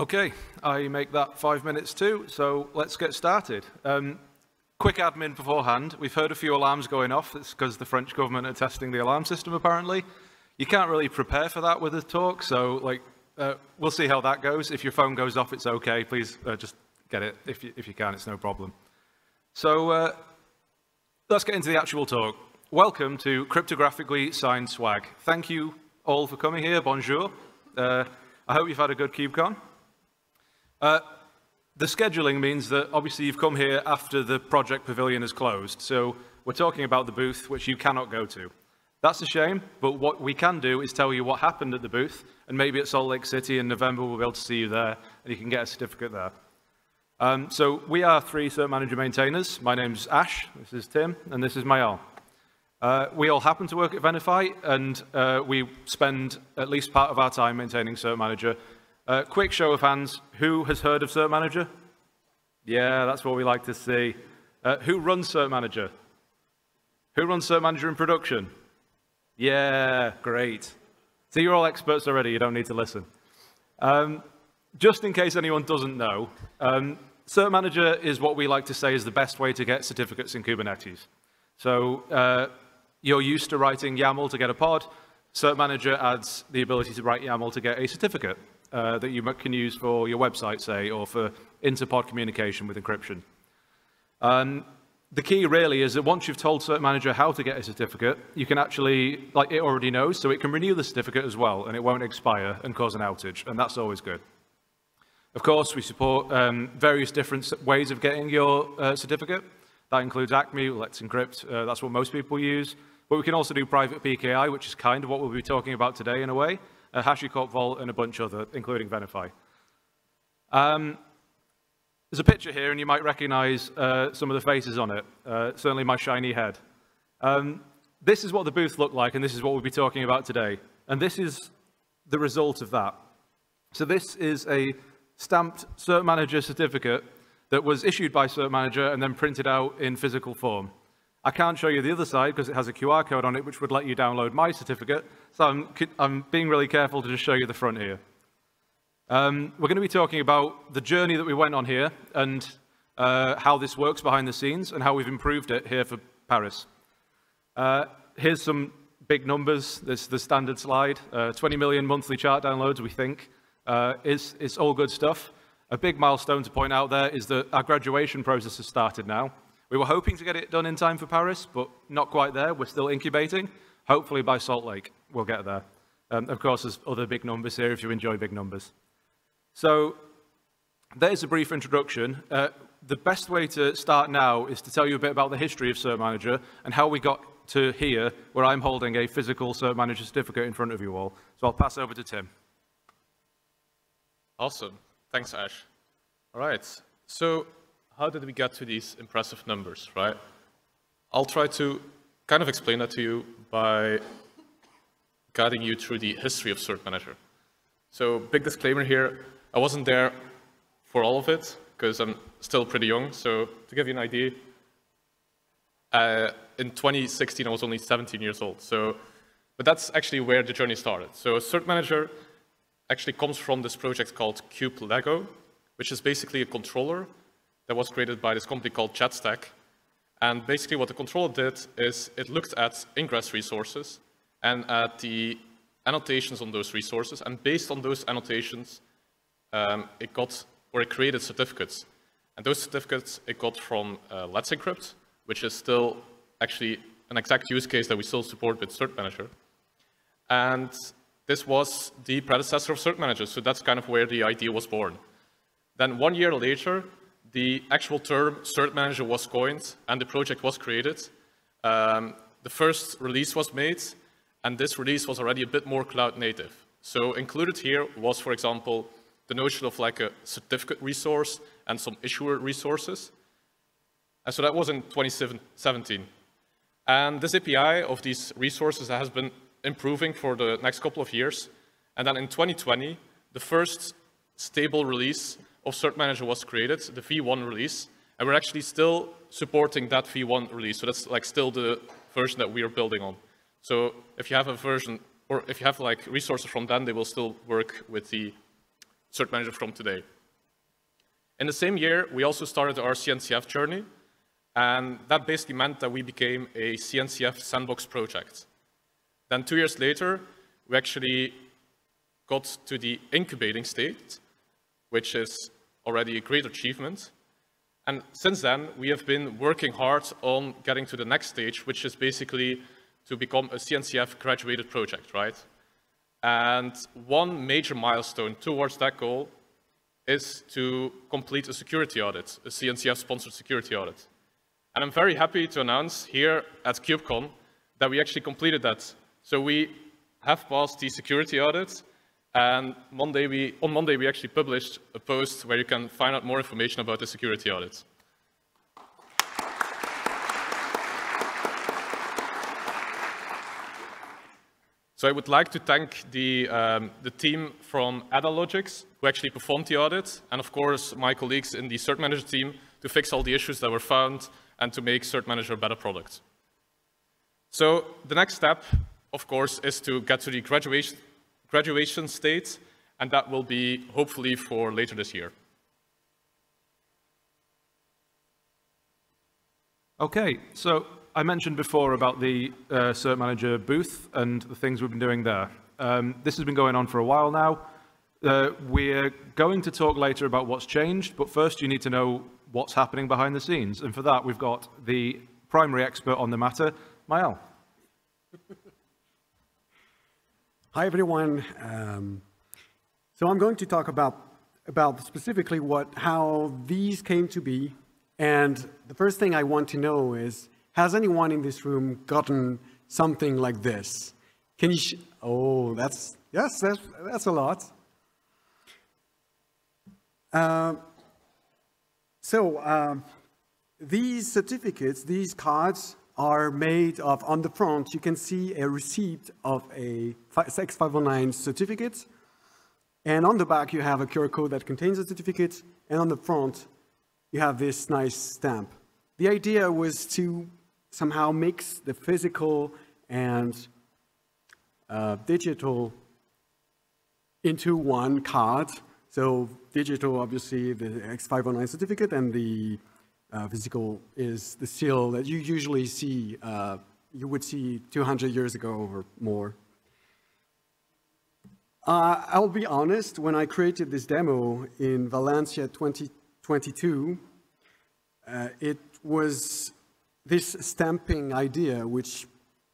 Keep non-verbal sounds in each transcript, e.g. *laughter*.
Okay, I make that five minutes too, so let's get started. Um, quick admin beforehand. We've heard a few alarms going off. It's because the French government are testing the alarm system, apparently. You can't really prepare for that with a talk, so like, uh, we'll see how that goes. If your phone goes off, it's okay. Please uh, just get it. If you, if you can, it's no problem. So uh, let's get into the actual talk. Welcome to Cryptographically Signed Swag. Thank you all for coming here. Bonjour. Uh, I hope you've had a good KubeCon. Uh, the scheduling means that obviously you've come here after the project pavilion is closed. So we're talking about the booth, which you cannot go to. That's a shame, but what we can do is tell you what happened at the booth, and maybe at Salt Lake City in November we'll be able to see you there, and you can get a certificate there. Um, so we are three cert manager maintainers. My name's Ash, this is Tim, and this is Maël. Uh, we all happen to work at Venafi, and uh, we spend at least part of our time maintaining cert manager, uh, quick show of hands, who has heard of Cert Manager? Yeah, that's what we like to see. Uh, who runs Cert Manager? Who runs Cert Manager in production? Yeah, great. So you're all experts already, you don't need to listen. Um, just in case anyone doesn't know, um, Cert Manager is what we like to say is the best way to get certificates in Kubernetes. So uh, you're used to writing YAML to get a pod. Cert Manager adds the ability to write YAML to get a certificate uh, that you can use for your website, say, or for interpod communication with encryption. Um, the key really is that once you've told Cert Manager how to get a certificate, you can actually, like it already knows, so it can renew the certificate as well, and it won't expire and cause an outage, and that's always good. Of course, we support um, various different ways of getting your uh, certificate. That includes ACME, Let's Encrypt, uh, that's what most people use. But we can also do private PKI, which is kind of what we'll be talking about today in a way uh, HashiCorp Vault, and a bunch other, including Venafi. Um, there's a picture here, and you might recognize uh, some of the faces on it, uh, certainly my shiny head. Um, this is what the booth looked like, and this is what we'll be talking about today. And this is the result of that. So this is a stamped Cert Manager certificate that was issued by Cert Manager and then printed out in physical form. I can't show you the other side because it has a QR code on it which would let you download my certificate. So I'm, I'm being really careful to just show you the front here. Um, we're going to be talking about the journey that we went on here and uh, how this works behind the scenes and how we've improved it here for Paris. Uh, here's some big numbers. This is the standard slide. Uh, 20 million monthly chart downloads, we think. Uh, it's, it's all good stuff. A big milestone to point out there is that our graduation process has started now. We were hoping to get it done in time for Paris, but not quite there. We're still incubating. Hopefully by Salt Lake, we'll get there. Um, of course, there's other big numbers here if you enjoy big numbers. So there's a brief introduction. Uh, the best way to start now is to tell you a bit about the history of Cert Manager and how we got to here, where I'm holding a physical Cert Manager certificate in front of you all. So I'll pass over to Tim. Awesome. Thanks, Ash. All right. So how did we get to these impressive numbers, right? I'll try to kind of explain that to you by guiding you through the history of Cert Manager. So big disclaimer here, I wasn't there for all of it because I'm still pretty young. So to give you an idea, uh, in 2016 I was only 17 years old. So, but that's actually where the journey started. So Cert Manager actually comes from this project called Kube Lego, which is basically a controller that was created by this company called Jetstack. And basically what the controller did is it looked at ingress resources and at the annotations on those resources. And based on those annotations, um, it got, or it created certificates. And those certificates it got from uh, Let's Encrypt, which is still actually an exact use case that we still support with Cert Manager. And this was the predecessor of Cert Manager, so that's kind of where the idea was born. Then one year later, the actual term cert manager was coined and the project was created. Um, the first release was made and this release was already a bit more cloud native. So included here was, for example, the notion of like a certificate resource and some issuer resources. And so that was in 2017. And this API of these resources has been improving for the next couple of years. And then in 2020, the first stable release of Cert Manager was created, the V1 release, and we're actually still supporting that V1 release. So that's like still the version that we are building on. So if you have a version, or if you have like resources from then, they will still work with the Cert Manager from today. In the same year, we also started our CNCF journey, and that basically meant that we became a CNCF sandbox project. Then two years later, we actually got to the incubating state, which is already a great achievement. And since then, we have been working hard on getting to the next stage, which is basically to become a CNCF graduated project, right? And one major milestone towards that goal is to complete a security audit, a CNCF-sponsored security audit. And I'm very happy to announce here at KubeCon that we actually completed that. So we have passed the security audit, and Monday we, on Monday we actually published a post where you can find out more information about the security audit. So I would like to thank the, um, the team from Ada Logics who actually performed the audit, and of course my colleagues in the Cert Manager team to fix all the issues that were found and to make Cert Manager a better product. So the next step, of course, is to get to the graduation, graduation state, and that will be hopefully for later this year. Okay, so I mentioned before about the uh, Cert Manager booth and the things we've been doing there. Um, this has been going on for a while now. Uh, we're going to talk later about what's changed, but first you need to know what's happening behind the scenes. And for that, we've got the primary expert on the matter, Maël. Hi, everyone. Um, so I'm going to talk about, about specifically what, how these came to be. And the first thing I want to know is, has anyone in this room gotten something like this? Can you, oh, that's, yes, that's, that's a lot. Uh, so uh, these certificates, these cards are made of, on the front, you can see a receipt of a X509 certificate. And on the back, you have a QR code that contains the certificate. And on the front, you have this nice stamp. The idea was to somehow mix the physical and uh, digital into one card. So digital, obviously, the X509 certificate, and the uh, physical is the seal that you usually see, uh, you would see 200 years ago or more. Uh, I'll be honest, when I created this demo in Valencia 2022, uh, it was this stamping idea, which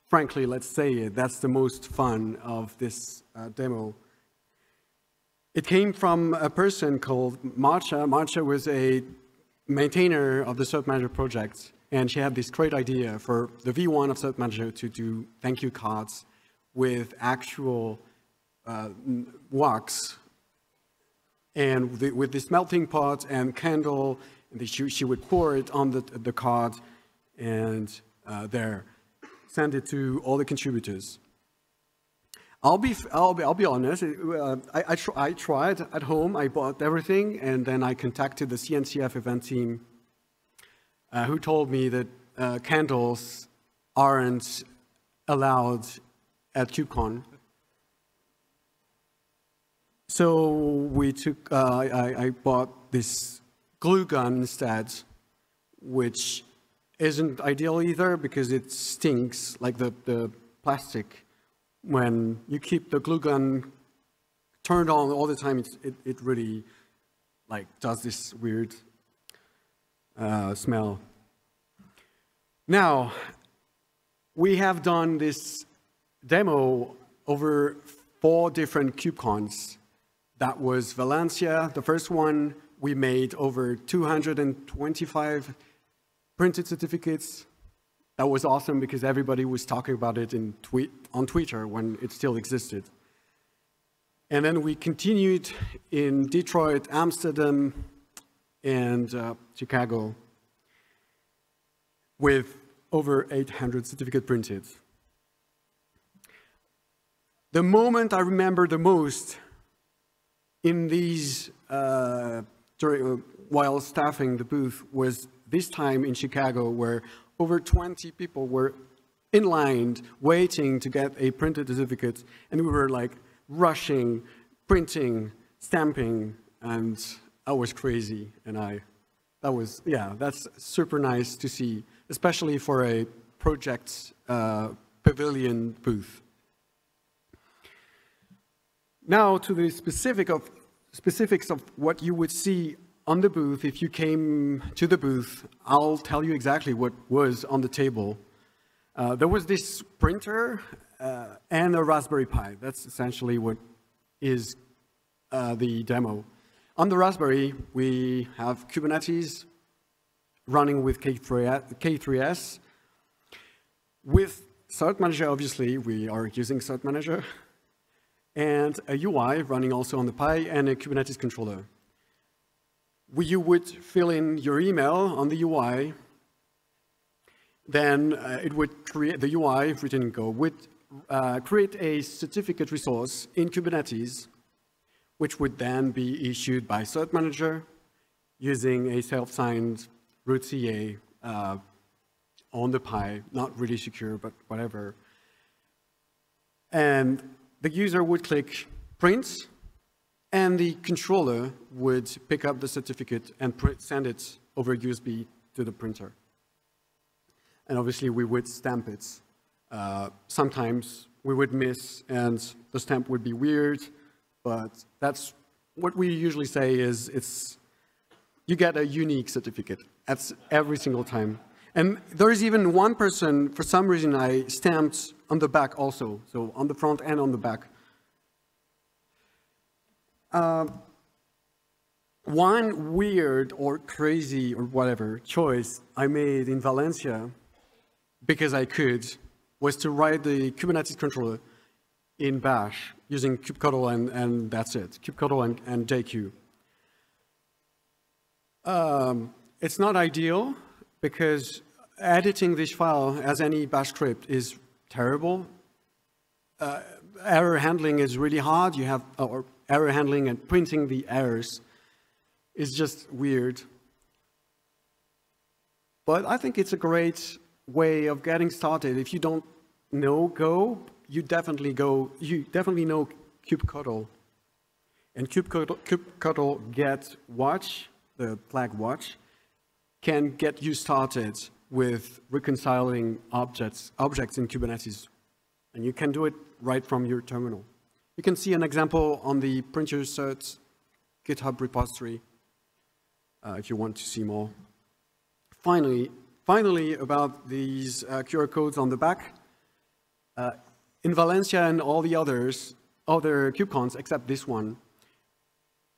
frankly, let's say it, that's the most fun of this uh, demo. It came from a person called Maartje. Maartje was a maintainer of the Cert Manager project, and she had this great idea for the V1 of Cert Manager to do thank you cards with actual uh, wax and the, with this melting pot and candle, and the, she, she, would pour it on the, the card and uh, there, send it to all the contributors. I'll be, I'll be, I'll be honest, uh, I, I, tr I, tried at home, I bought everything, and then I contacted the CNCF event team uh, who told me that uh, candles aren't allowed at KubeCon. So we took, uh, I, I bought this glue gun instead, which isn't ideal either because it stinks like the, the plastic when you keep the glue gun turned on all the time, it, it really like does this weird uh, smell. Now, we have done this demo over four different KubeCons. That was Valencia, the first one. We made over 225 printed certificates that was awesome because everybody was talking about it in tweet, on Twitter when it still existed. And then we continued in Detroit, Amsterdam, and uh, Chicago with over 800 certificate printed. The moment I remember the most in these, uh, during, uh, while staffing the booth was this time in Chicago where over 20 people were in line waiting to get a printed certificate, and we were like rushing, printing, stamping, and I was crazy, and I, that was, yeah, that's super nice to see, especially for a project uh, pavilion booth. Now to the specific of, specifics of what you would see on the booth. If you came to the booth, I'll tell you exactly what was on the table. Uh, there was this printer uh, and a Raspberry Pi. That's essentially what is uh, the demo. On the Raspberry, we have Kubernetes running with K3S. With Cert Manager, obviously, we are using Cert Manager and a UI running also on the Pi, and a Kubernetes controller. You would fill in your email on the UI, then uh, it would create, the UI written in Go would uh, create a certificate resource in Kubernetes, which would then be issued by Cert Manager using a self-signed root CA uh, on the Pi, not really secure, but whatever. And the user would click print, and the controller would pick up the certificate and send it over USB to the printer. And obviously, we would stamp it. Uh, sometimes we would miss, and the stamp would be weird, but that's what we usually say is it's you get a unique certificate. That's every single time. And there is even one person, for some reason, I stamped on the back also, so on the front and on the back. Uh, one weird or crazy or whatever choice I made in Valencia, because I could, was to write the Kubernetes controller in bash using kubectl and, and that's it, kubectl and, and JQ. Um, it's not ideal because editing this file as any bash script is terrible. Uh, error handling is really hard. You have or error handling and printing the errors is just weird. But I think it's a great way of getting started. If you don't know Go, you definitely go. You definitely know kubectl, and kubectl, kubectl get watch the flag watch can get you started with reconciling objects, objects in Kubernetes. And you can do it right from your terminal. You can see an example on the printer cert GitHub repository uh, if you want to see more. Finally, finally about these uh, QR codes on the back. Uh, in Valencia and all the others, other KubeCons except this one,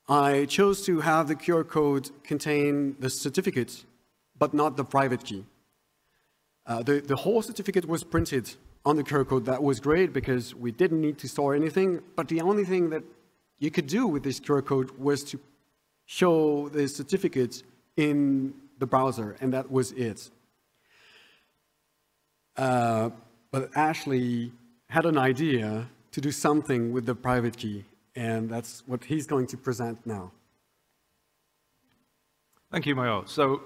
I chose to have the QR code contain the certificate, but not the private key. Uh, the, the whole certificate was printed on the QR code. That was great because we didn't need to store anything, but the only thing that you could do with this QR code was to show the certificate in the browser, and that was it. Uh, but Ashley had an idea to do something with the private key, and that's what he's going to present now. Thank you, Maël. So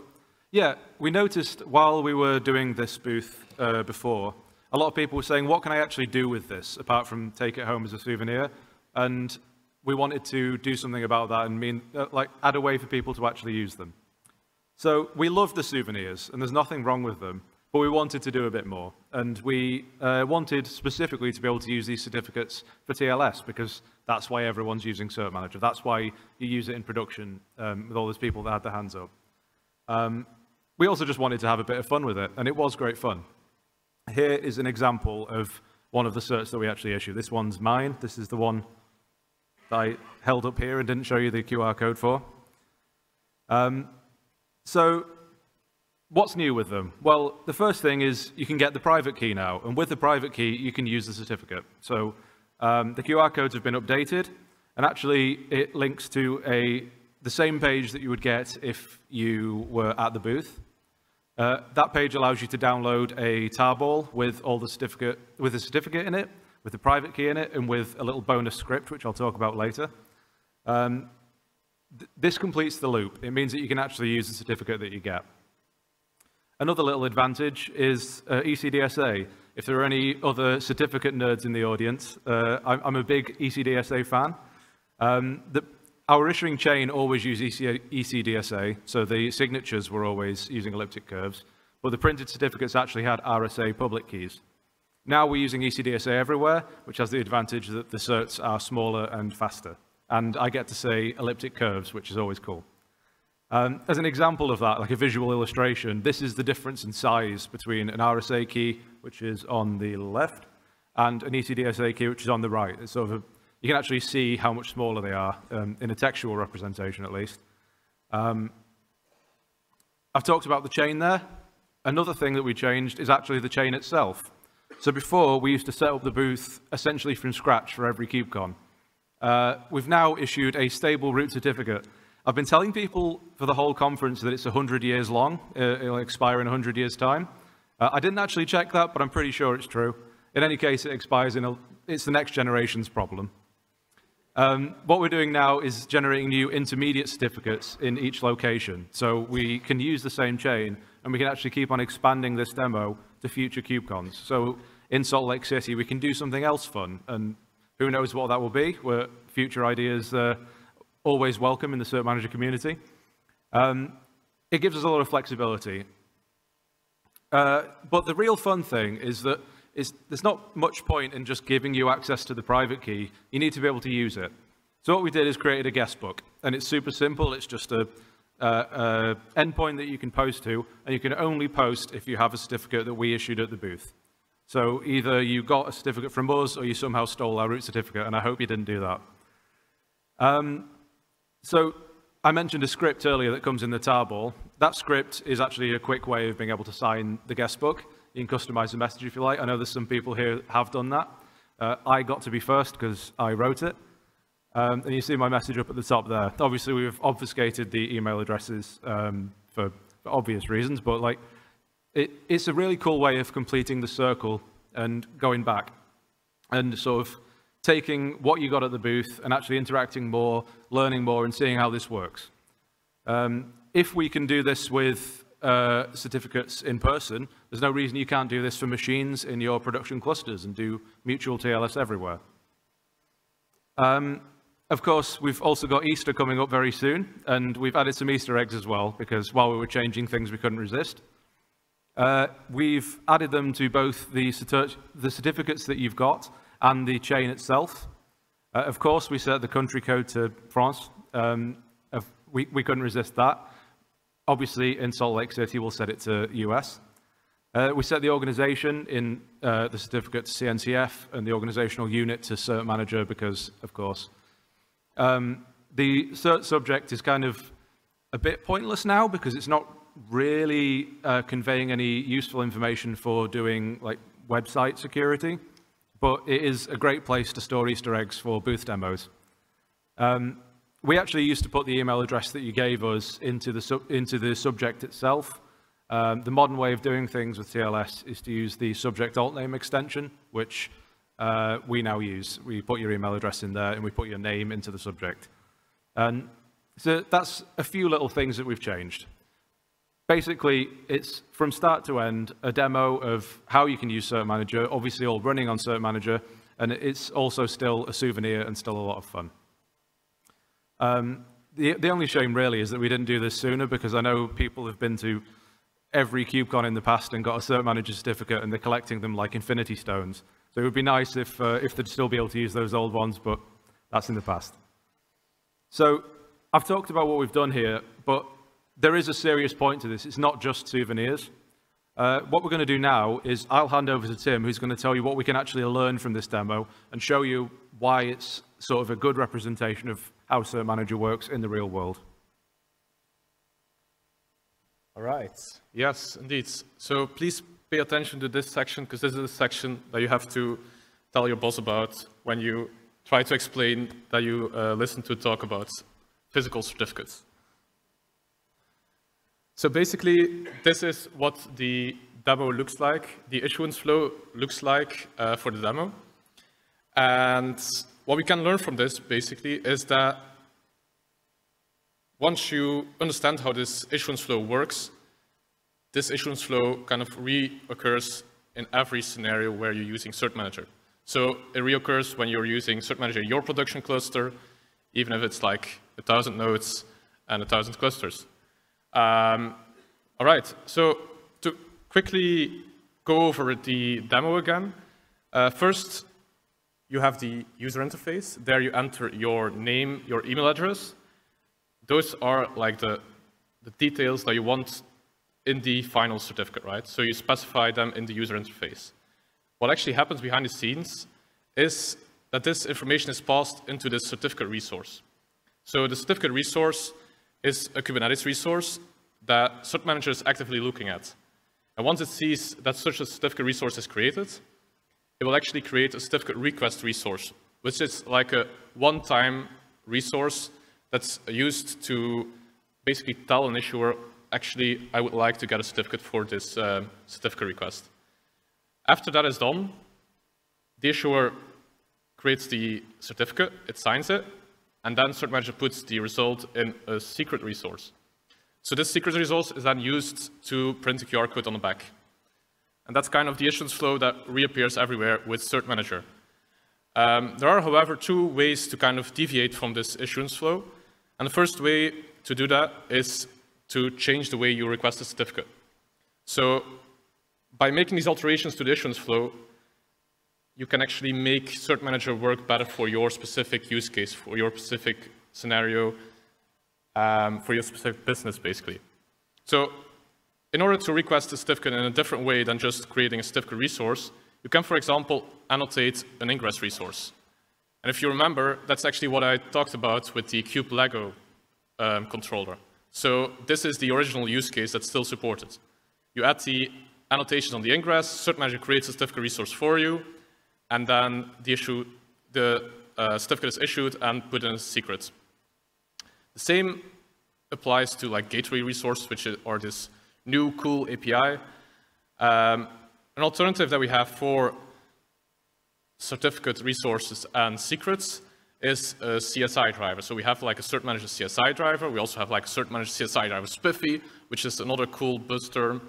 yeah, we noticed while we were doing this booth uh, before, a lot of people were saying, what can I actually do with this apart from take it home as a souvenir? And we wanted to do something about that and mean, uh, like add a way for people to actually use them. So we love the souvenirs, and there's nothing wrong with them, but we wanted to do a bit more. And we uh, wanted specifically to be able to use these certificates for TLS, because that's why everyone's using Cert Manager. That's why you use it in production um, with all those people that had their hands up. Um, we also just wanted to have a bit of fun with it, and it was great fun. Here is an example of one of the certs that we actually issue. This one's mine. This is the one that I held up here and didn't show you the QR code for. Um, so what's new with them? Well, the first thing is you can get the private key now, and with the private key, you can use the certificate. So um, the QR codes have been updated, and actually it links to a the same page that you would get if you were at the booth. Uh, that page allows you to download a tarball with all the certificate, with a certificate in it, with the private key in it, and with a little bonus script, which I'll talk about later. Um, th this completes the loop. It means that you can actually use the certificate that you get. Another little advantage is uh, ECDSA. If there are any other certificate nerds in the audience, uh, I'm, I'm, a big ECDSA fan. Um, the, our issuing chain always used ECDSA, so the signatures were always using elliptic curves, but the printed certificates actually had RSA public keys. Now we're using ECDSA everywhere, which has the advantage that the certs are smaller and faster. And I get to say elliptic curves, which is always cool. Um, as an example of that, like a visual illustration, this is the difference in size between an RSA key, which is on the left, and an ECDSA key, which is on the right. It's sort of a, you can actually see how much smaller they are, um, in a textual representation at least. Um, I've talked about the chain there. Another thing that we changed is actually the chain itself. So before, we used to set up the booth essentially from scratch for every KubeCon. Uh, we've now issued a stable root certificate. I've been telling people for the whole conference that it's 100 years long. Uh, it'll expire in 100 years' time. Uh, I didn't actually check that, but I'm pretty sure it's true. In any case, it expires in a, it's the next generation's problem. Um, what we're doing now is generating new intermediate certificates in each location. So we can use the same chain, and we can actually keep on expanding this demo to future KubeCons. So in Salt Lake City, we can do something else fun, and who knows what that will be. We're future ideas uh, always welcome in the Cert Manager community. Um, it gives us a lot of flexibility. Uh, but the real fun thing is that is there's not much point in just giving you access to the private key. You need to be able to use it. So what we did is created a guest book, and it's super simple. It's just a, a, a endpoint that you can post to, and you can only post if you have a certificate that we issued at the booth. So either you got a certificate from us, or you somehow stole our root certificate, and I hope you didn't do that. Um, so I mentioned a script earlier that comes in the tarball. That script is actually a quick way of being able to sign the guest book. You can customize the message if you like. I know there's some people here have done that. Uh, I got to be first because I wrote it. Um, and you see my message up at the top there. Obviously, we've obfuscated the email addresses um, for, for, obvious reasons, but like, it, it's a really cool way of completing the circle and going back and sort of taking what you got at the booth and actually interacting more, learning more, and seeing how this works. Um, if we can do this with uh, certificates in person, there's no reason you can't do this for machines in your production clusters and do mutual TLS everywhere. Um, of course, we've also got Easter coming up very soon, and we've added some Easter eggs as well, because while we were changing things, we couldn't resist. Uh, we've added them to both the, the, certificates that you've got and the chain itself. Uh, of course, we set the country code to France. Um, we, we couldn't resist that. Obviously, in Salt Lake City, we'll set it to US. Uh, we set the organization in uh, the certificate to CNCF and the organizational unit to cert manager because, of course, um, the cert subject is kind of a bit pointless now because it's not really uh, conveying any useful information for doing like website security, but it is a great place to store Easter eggs for booth demos. Um, we actually used to put the email address that you gave us into the, into the subject itself. Um, the modern way of doing things with TLS is to use the subject alt name extension, which uh, we now use. We put your email address in there and we put your name into the subject. And so that's a few little things that we've changed. Basically, it's from start to end a demo of how you can use Cert Manager, obviously all running on Cert Manager, and it's also still a souvenir and still a lot of fun. Um, the, the only shame really is that we didn't do this sooner because I know people have been to every KubeCon in the past and got a cert manager certificate and they're collecting them like infinity stones. So it would be nice if, uh, if they'd still be able to use those old ones, but that's in the past. So I've talked about what we've done here, but there is a serious point to this. It's not just souvenirs. Uh, what we're going to do now is I'll hand over to Tim, who's going to tell you what we can actually learn from this demo and show you why it's sort of a good representation of how Cert Manager works in the real world. All right. Yes, indeed. So please pay attention to this section because this is a section that you have to tell your boss about when you try to explain that you uh, listen to talk about physical certificates. So basically, this is what the demo looks like, the issuance flow looks like uh, for the demo. And what we can learn from this, basically, is that once you understand how this issuance flow works, this issuance flow kind of reoccurs in every scenario where you're using Cert Manager. So it reoccurs when you're using Cert Manager in your production cluster, even if it's like 1,000 nodes and 1,000 clusters. Um, all right, so to quickly go over the demo again, uh, first, you have the user interface. There you enter your name, your email address. Those are like the, the details that you want in the final certificate, right? So you specify them in the user interface. What actually happens behind the scenes is that this information is passed into the certificate resource. So the certificate resource is a Kubernetes resource that Cert Manager is actively looking at. And once it sees that such a certificate resource is created, it will actually create a certificate request resource, which is like a one-time resource that's used to basically tell an issuer, actually, I would like to get a certificate for this uh, certificate request. After that is done, the issuer creates the certificate, it signs it, and then Cert Manager puts the result in a secret resource. So this secret resource is then used to print a QR code on the back. And that's kind of the issuance flow that reappears everywhere with Cert Manager. Um, there are, however, two ways to kind of deviate from this issuance flow. And the first way to do that is to change the way you request a certificate. So by making these alterations to the issuance flow, you can actually make Cert Manager work better for your specific use case, for your specific scenario, um, for your specific business, basically. So in order to request a certificate in a different way than just creating a certificate resource, you can, for example, annotate an ingress resource. And if you remember, that's actually what I talked about with the Kube Lego um, controller. So this is the original use case that's still supported. You add the annotations on the ingress, Cert Manager creates a certificate resource for you, and then the, issue, the uh, certificate is issued and put in a secret. The same applies to like gateway resource, which are this new cool API. Um, an alternative that we have for certificate resources and secrets is a CSI driver. So we have like a cert manager CSI driver. We also have like a cert manager CSI driver SPIFFE, which is another cool buzz term.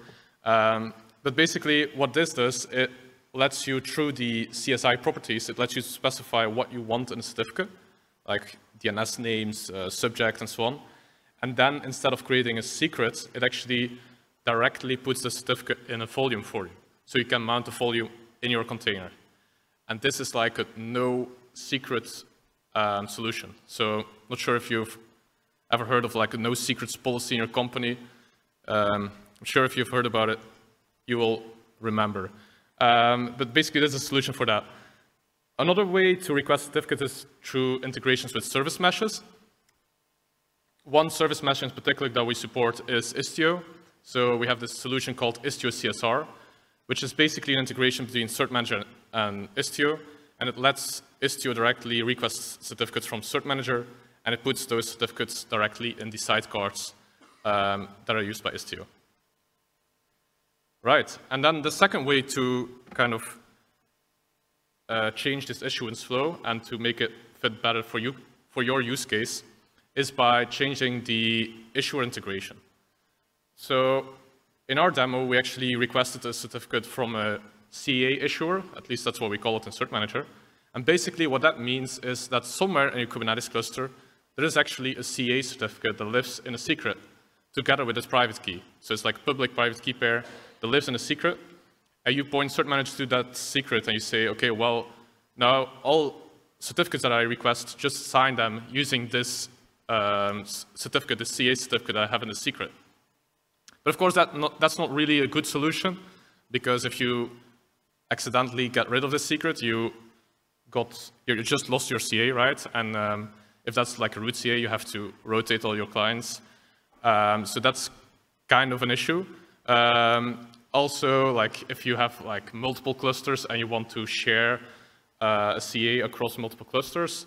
Um, but basically what this does, it lets you through the CSI properties, it lets you specify what you want in a certificate, like DNS names, uh, subject, and so on. And then instead of creating a secret, it actually directly puts the certificate in a volume for you. So you can mount the volume in your container. And this is like a no secret um, solution. So not sure if you've ever heard of like a no secrets policy in your company. Um, I'm sure if you've heard about it, you will remember. Um, but basically, there's a solution for that. Another way to request certificates is through integrations with service meshes. One service mesh in particular that we support is Istio. So we have this solution called Istio CSR, which is basically an integration between Cert Manager and Istio, and it lets Istio directly request certificates from Cert Manager, and it puts those certificates directly in the sidecars um, that are used by Istio. Right, and then the second way to kind of uh, change this issuance flow and to make it fit better for you, for your use case, is by changing the issuer integration. So in our demo, we actually requested a certificate from a CA issuer, at least that's what we call it in Cert Manager. And basically what that means is that somewhere in your Kubernetes cluster, there is actually a CA certificate that lives in a secret together with its private key. So it's like public-private key pair that lives in a secret. And you point Cert Manager to that secret and you say, okay, well, now all certificates that I request, just sign them using this um, certificate, the CA certificate I have in the secret. But of course, that not, that's not really a good solution, because if you accidentally get rid of the secret, you got you just lost your CA, right? And um, if that's like a root CA, you have to rotate all your clients. Um, so that's kind of an issue. Um, also, like if you have like multiple clusters and you want to share uh, a CA across multiple clusters,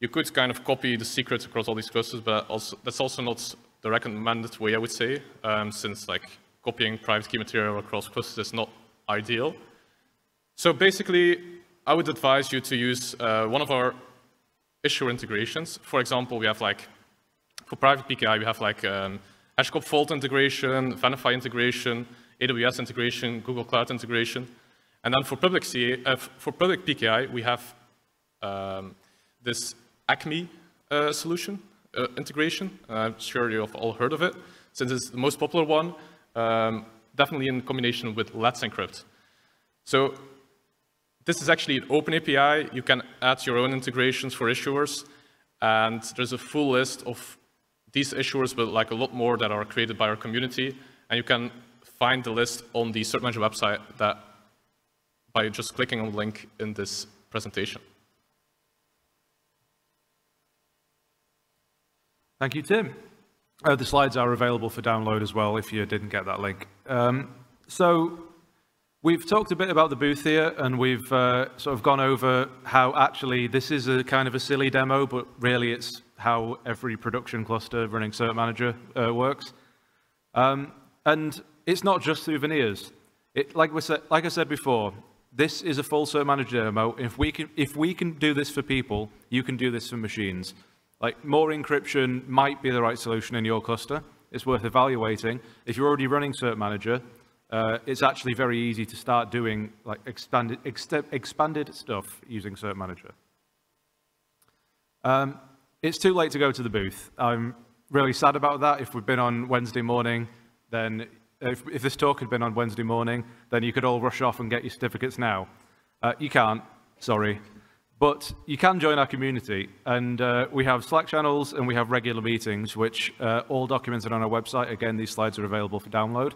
you could kind of copy the secrets across all these clusters, but also, that's also not the recommended way, I would say, um, since like copying private key material across clusters is not ideal. So basically, I would advise you to use uh, one of our issuer integrations. For example, we have like, for private PKI, we have like um, HashiCorp Vault integration, Venafi integration, AWS integration, Google Cloud integration. And then for public, CA, uh, for public PKI, we have um, this Acme uh, solution integration. I'm sure you've all heard of it, since it's the most popular one, um, definitely in combination with Let's Encrypt. So this is actually an open API. You can add your own integrations for issuers, and there's a full list of these issuers, but like a lot more that are created by our community, and you can find the list on the Cert Manager website that by just clicking on the link in this presentation. Thank you, Tim. Uh, the slides are available for download as well if you didn't get that link. Um, so we've talked a bit about the booth here and we've uh, sort of gone over how actually this is a kind of a silly demo, but really it's how every production cluster running Cert Manager uh, works. Um, and it's not just souvenirs. It, like, we said, like I said before, this is a full Cert Manager demo. If we, can, if we can do this for people, you can do this for machines. Like more encryption might be the right solution in your cluster. It's worth evaluating. If you're already running Cert Manager, uh, it's actually very easy to start doing like expanded, expanded stuff using Cert Manager. Um, it's too late to go to the booth. I'm really sad about that. If we've been on Wednesday morning, then if, if this talk had been on Wednesday morning, then you could all rush off and get your certificates now. Uh, you can't, sorry. But you can join our community, and uh, we have Slack channels and we have regular meetings, which uh, all documented on our website. Again, these slides are available for download.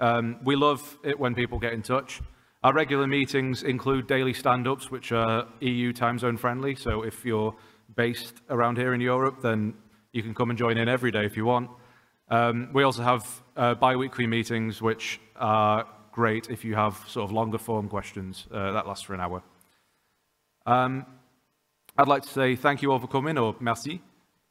Um, we love it when people get in touch. Our regular meetings include daily stand-ups, which are EU time zone friendly. So if you're based around here in Europe, then you can come and join in every day if you want. Um, we also have uh, bi-weekly meetings, which are great if you have sort of longer form questions. Uh, that lasts for an hour. Um, I'd like to say thank you all for coming, or merci.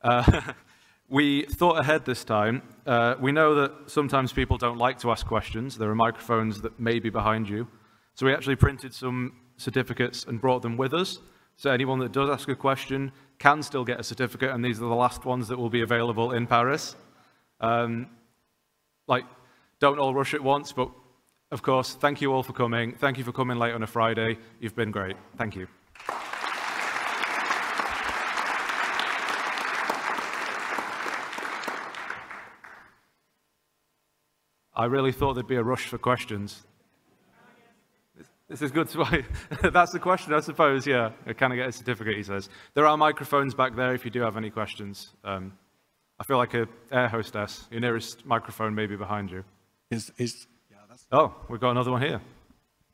Uh, *laughs* we thought ahead this time. Uh, we know that sometimes people don't like to ask questions. There are microphones that may be behind you. So we actually printed some certificates and brought them with us. So anyone that does ask a question can still get a certificate, and these are the last ones that will be available in Paris. Um, like, don't all rush at once, but of course, thank you all for coming. Thank you for coming late on a Friday. You've been great. Thank you. I really thought there'd be a rush for questions. This is good. *laughs* That's the question, I suppose. Yeah. I Can I get a certificate? He says. There are microphones back there if you do have any questions. Um, I feel like a air hostess. Your nearest microphone may be behind you. Is is? Yeah, that's. Oh, we've got another one here.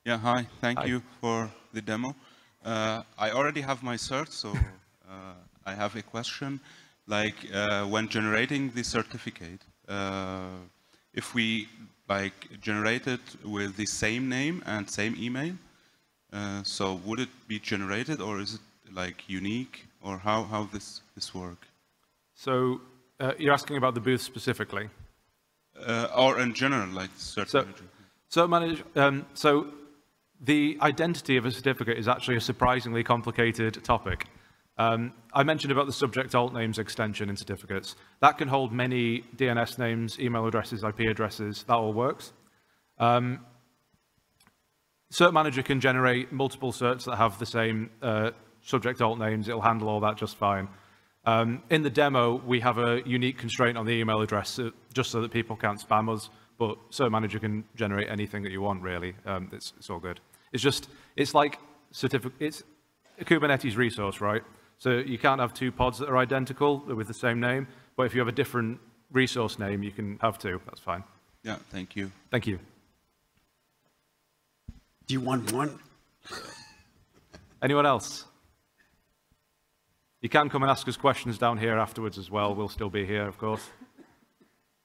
Yeah. Hi. Thank hi. you for the demo. Uh, I already have my cert, so uh, I have a question. Like uh, when generating the certificate, uh, if we like generate it with the same name and same email, uh, so would it be generated or is it like unique or how, how this, this work? So uh, you're asking about the booth specifically? Uh, or in general, like cert so, manager. So, manage, um, so the identity of a certificate is actually a surprisingly complicated topic. Um, I mentioned about the subject alt names extension in certificates. That can hold many DNS names, email addresses, IP addresses. That all works. Um, Cert Manager can generate multiple certs that have the same uh, subject alt names. It'll handle all that just fine. Um, in the demo, we have a unique constraint on the email address uh, just so that people can't spam us, but Cert Manager can generate anything that you want, really. Um, it's, it's all good. It's just, it's like certificate, it's a Kubernetes resource, right? So you can't have two pods that are identical with the same name, but if you have a different resource name, you can have two. That's fine. Yeah, thank you. Thank you. Do you want one? Anyone else? You can come and ask us questions down here afterwards as well. We'll still be here, of course.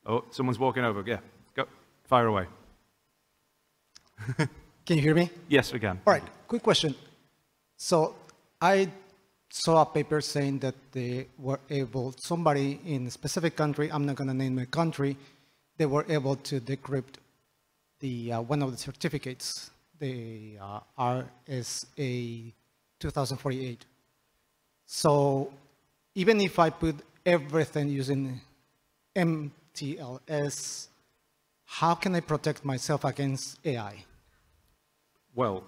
Oh, someone's walking over. Yeah, go. Fire away. can you hear me? Yes, we can. All right, quick question. So I saw a paper saying that they were able, somebody in a specific country, I'm not going to name the country, they were able to decrypt the uh, one of the certificates, the uh, RSA 2048. So even if I put everything using MTLS, how can I protect myself against AI? Well,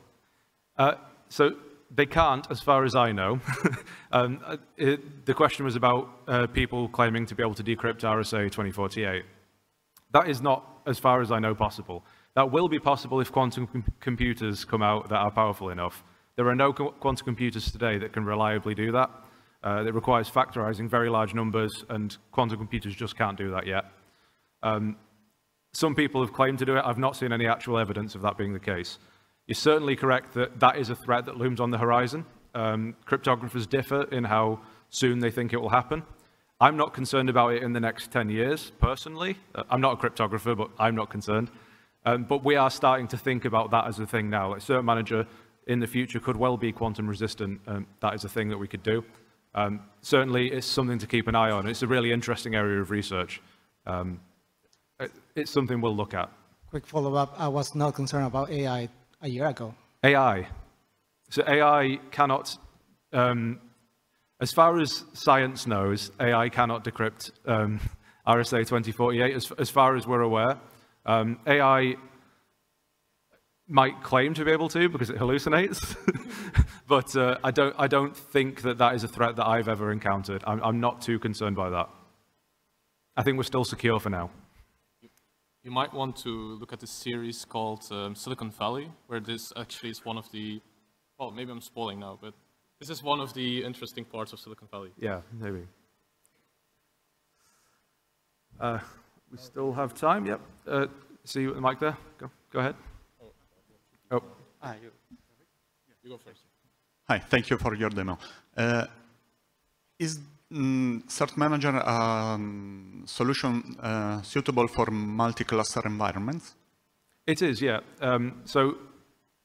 uh, so they can't, as far as I know. *laughs* um, uh, it, the question was about uh, people claiming to be able to decrypt RSA 2048. That is not, as far as I know, possible. That will be possible if quantum com computers come out that are powerful enough. There are no qu quantum computers today that can reliably do that. Uh, it requires factorizing very large numbers, and quantum computers just can't do that yet. Um, some people have claimed to do it. I've not seen any actual evidence of that being the case. You're certainly correct that that is a threat that looms on the horizon. Um, cryptographers differ in how soon they think it will happen. I'm not concerned about it in the next 10 years, personally. Uh, I'm not a cryptographer, but I'm not concerned. Um, but we are starting to think about that as a thing now. Like Cert Manager in the future could well be quantum resistant. Um, that is a thing that we could do. Um, certainly, it's something to keep an eye on. It's a really interesting area of research. Um, it, it's something we'll look at. Quick follow-up. I was not concerned about AI a year ago. AI. So AI cannot, um, as far as science knows, AI cannot decrypt um, RSA 2048 as, as far as we're aware. Um, AI might claim to be able to because it hallucinates, *laughs* but uh, I, don't, I don't think that that is a threat that I've ever encountered. I'm, I'm not too concerned by that. I think we're still secure for now. You might want to look at this series called um, Silicon Valley, where this actually is one of the, well, maybe I'm spoiling now, but this is one of the interesting parts of Silicon Valley. Yeah, maybe. Uh, we still have time, yep. Uh, see you at the mic there. Go, go ahead. Oh. Ah, you. you go first. Hi, thank you for your demo. Uh, is mm, Cert Manager a um, solution uh, suitable for multi-cluster environments? It is, yeah. Um, so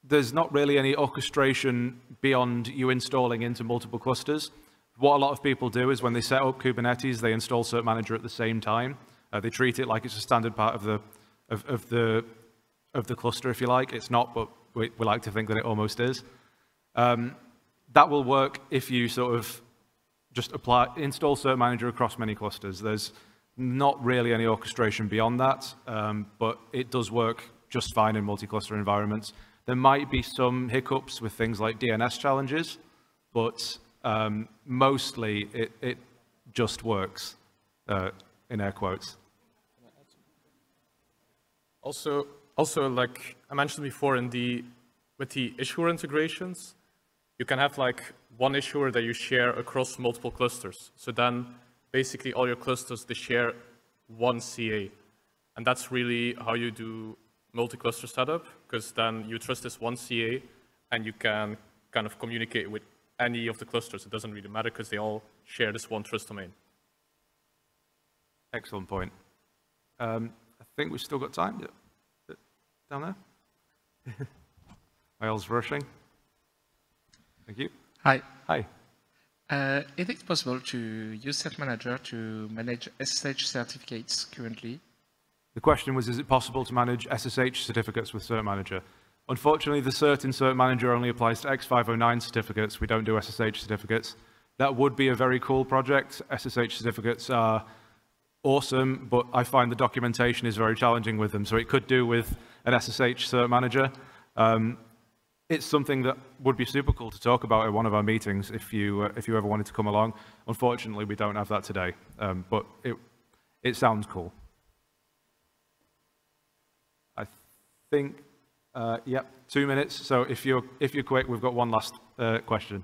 there's not really any orchestration beyond you installing into multiple clusters. What a lot of people do is when they set up Kubernetes, they install Cert Manager at the same time. Uh, they treat it like it's a standard part of the, of, of, the, of the cluster, if you like. It's not, but we, we like to think that it almost is. Um, that will work if you sort of just apply, install Cert Manager across many clusters. There's not really any orchestration beyond that, um, but it does work just fine in multi-cluster environments. There might be some hiccups with things like DNS challenges, but um, mostly it, it, just works, uh, in air quotes. Also, also, like I mentioned before, in the with the issuer integrations, you can have like one issuer that you share across multiple clusters. So then basically all your clusters, they share one CA. And that's really how you do multi-cluster setup, because then you trust this one CA and you can kind of communicate with any of the clusters. It doesn't really matter because they all share this one trust domain. Excellent point. Um, I think we've still got time. Down there? *laughs* Wales rushing. Thank you. Hi. Hi. Uh, is it possible to use Cert Manager to manage SSH certificates currently? The question was, is it possible to manage SSH certificates with Cert Manager? Unfortunately, the cert in Cert Manager only applies to X509 certificates. We don't do SSH certificates. That would be a very cool project. SSH certificates are awesome, but I find the documentation is very challenging with them. So it could do with an SSH Cert Manager. Um, it's something that would be super cool to talk about at one of our meetings if you, uh, if you ever wanted to come along. Unfortunately, we don't have that today, um, but it, it sounds cool. I think, uh, yep, two minutes. So if you're, if you're quick, we've got one last uh, question.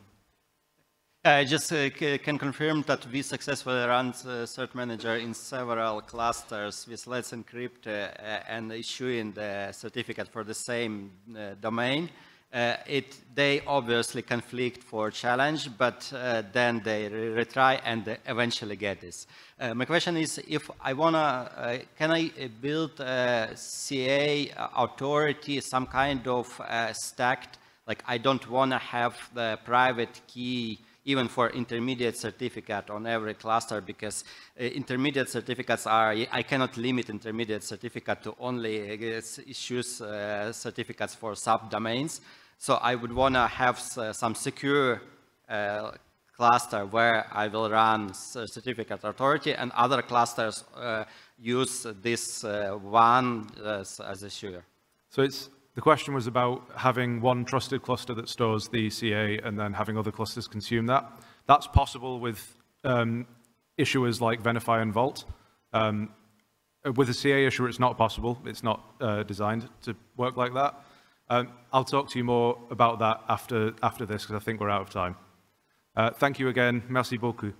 I just uh, can confirm that we successfully run the Cert Manager in several clusters with Let's Encrypt uh, and issuing the certificate for the same uh, domain. Uh, it, they obviously conflict for challenge, but uh, then they retry and they eventually get this. Uh, my question is, if I wanna, uh, can I build a CA authority, some kind of uh, stacked, like I don't wanna have the private key even for intermediate certificate on every cluster because uh, intermediate certificates are, I cannot limit intermediate certificate to only issues certificates for subdomains. So I would want to have uh, some secure uh, cluster where I will run certificate authority and other clusters uh, use this uh, one as, as a share. So it's the question was about having one trusted cluster that stores the CA and then having other clusters consume that. That's possible with um, issuers like Venafi and Vault. Um, with a CA issuer, it's not possible. It's not uh, designed to work like that. Um, I'll talk to you more about that after, after this because I think we're out of time. Uh, thank you again. Merci beaucoup.